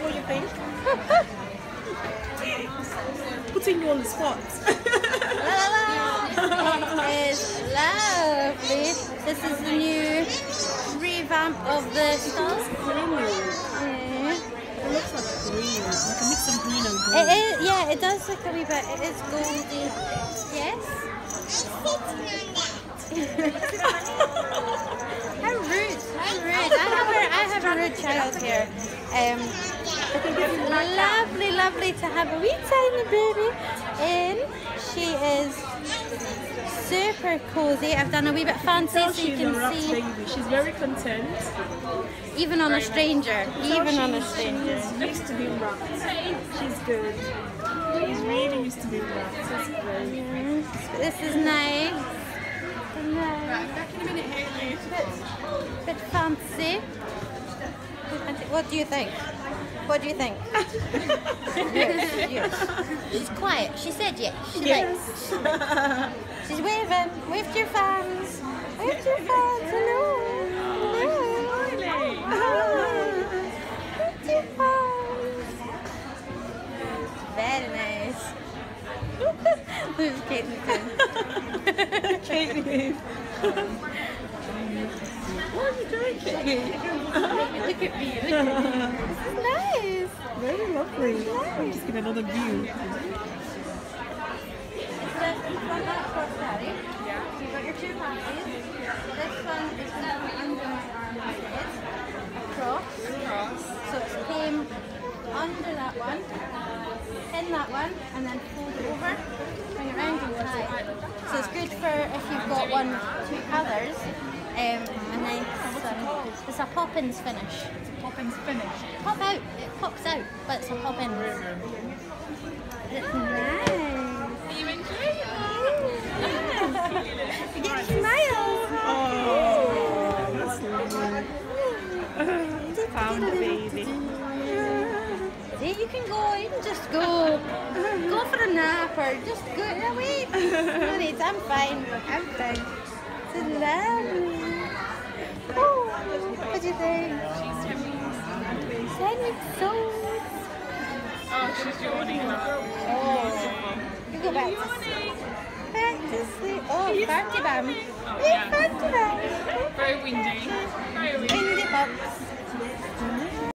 what you think. Putting you on the spot. La la la. It is lovely. This is the new revamp of the stars. It looks like green, like a mix of green and gold. It is, yeah, it does look a wee bit. It is goldy. Yes. How rude! How rude! I have a, I have a rude child here. Um, it's lovely, lovely to have a wee tiny baby in. She is super cozy. I've done a wee bit fancy so you can see, baby. She's very content. even on a stranger, Tell even on a stranger. She's used to being wrapped. She's good. She's really used to being wrapped. That's great. Mm, This is nice. Nice. Back in a minute, Haley. Bit fancy. What do you think? What do you think? yes, yes. She's quiet. She said yes. She Yes. likes. She's waving. Wave to your fans. Wave to your fans. Hello. Hello. Wave to. Very nice. Who's Kate Newton? What are you doing, Katie? Look at me. Look at me. This is nice. Very lovely. I'm just getting another view. You've got your two passes. This one is going to be under my arm like across. So it came under that one, uh, in that one, and then fold it over, bring it round and tie. So it's good for if you've got one, two colours, um, and then some, it's a pop-ins finish. Poppins finished. Pop out, it pops out, but it's a pop-in. It's nice. Are you enjoying You get smiles. Oh, that's lovely. Found the baby. See, you can go, you can just go. Go for a nap or just go away. No need, I'm fine. I'm fine. It's lovely. Oh, what do you think? Old. Oh, she's yawning. Oh, you go back to sleep. Back to sleep. Oh. Oh, Yeah,